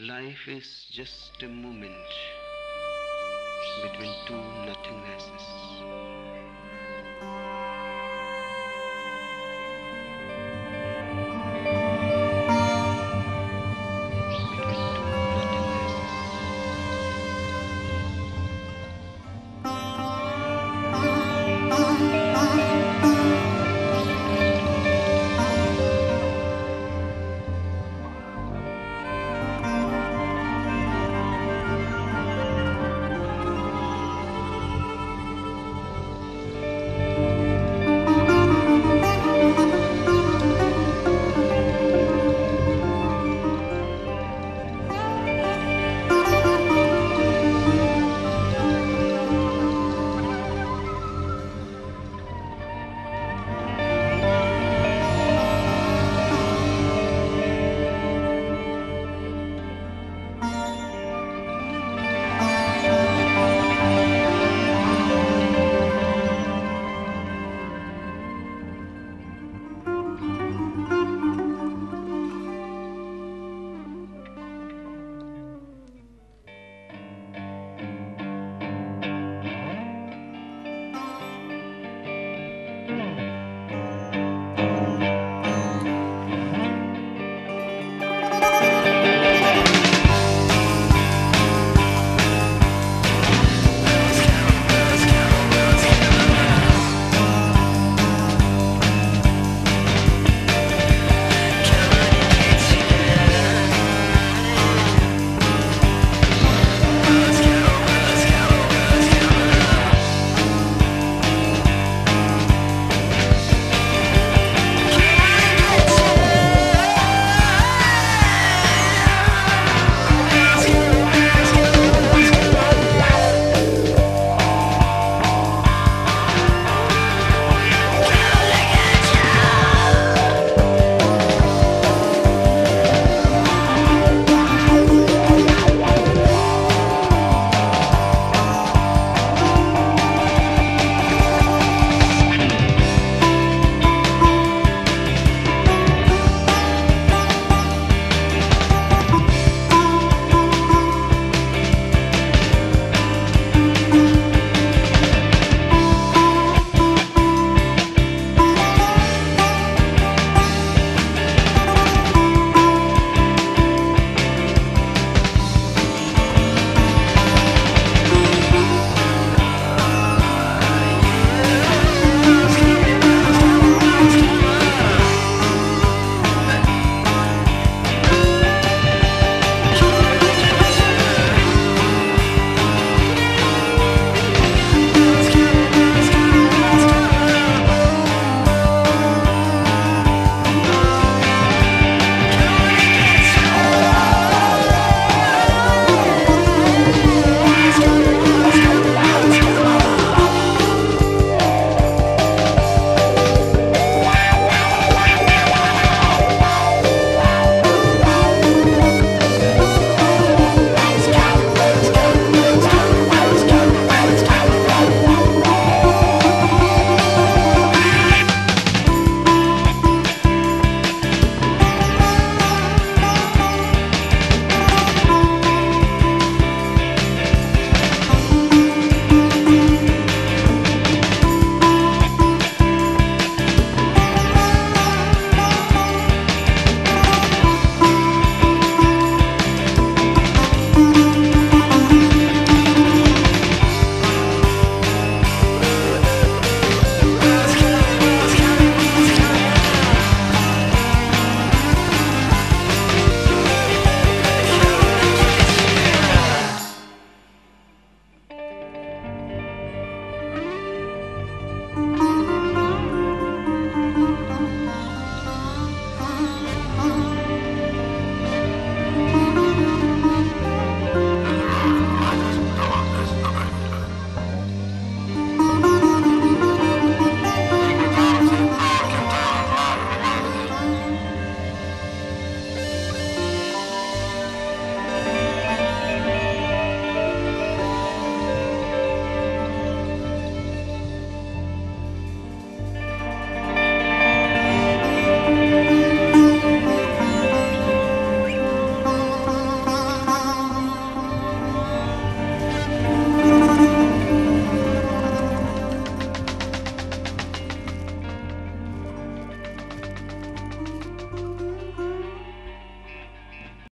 Life is just a moment between two nothingnesses.